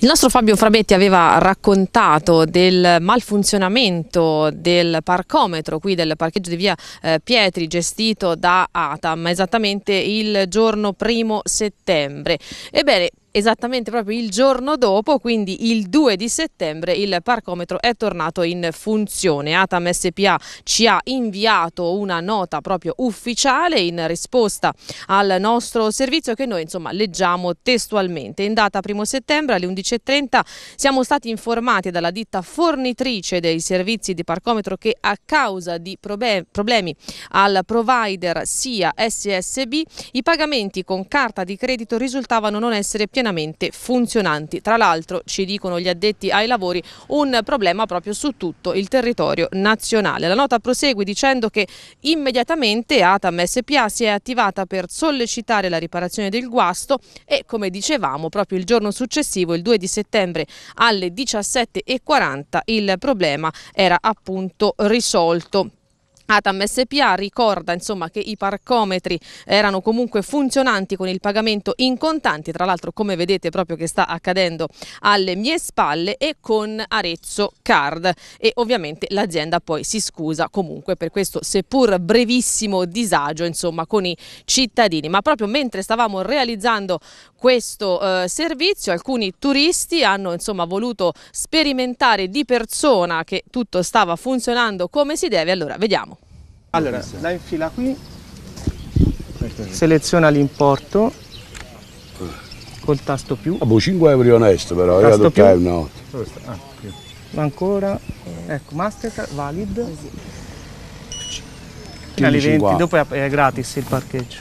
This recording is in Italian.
Il nostro Fabio Frabetti aveva raccontato del malfunzionamento del parcometro qui del parcheggio di via eh, Pietri gestito da Atam esattamente il giorno primo settembre. Ebbene, esattamente proprio il giorno dopo, quindi il 2 di settembre, il parcometro è tornato in funzione. Atam SPA ci ha inviato una nota proprio ufficiale in risposta al nostro servizio che noi insomma leggiamo testualmente. In data 1 settembre alle 11.30 siamo stati informati dalla ditta fornitrice dei servizi di parcometro che a causa di problemi al provider sia SSB i pagamenti con carta di credito risultavano non essere pienamente pienamente funzionanti. Tra l'altro ci dicono gli addetti ai lavori un problema proprio su tutto il territorio nazionale. La nota prosegue dicendo che immediatamente Atam SPA si è attivata per sollecitare la riparazione del guasto e come dicevamo proprio il giorno successivo, il 2 di settembre alle 17.40 il problema era appunto risolto. Atam SPA ricorda insomma, che i parcometri erano comunque funzionanti con il pagamento in contanti, tra l'altro come vedete proprio che sta accadendo alle mie spalle e con Arezzo Card. E ovviamente l'azienda poi si scusa comunque per questo seppur brevissimo disagio insomma, con i cittadini, ma proprio mentre stavamo realizzando questo eh, servizio alcuni turisti hanno insomma, voluto sperimentare di persona che tutto stava funzionando come si deve, allora vediamo. Allora, la infila qui, seleziona l'importo col tasto più. Ah, boh, 5 euro onesto però, io Tasto più. toccai una volta. Ah, Ancora, ecco, Mastercard, valid. Fino alle 20, 50. dopo è gratis il parcheggio.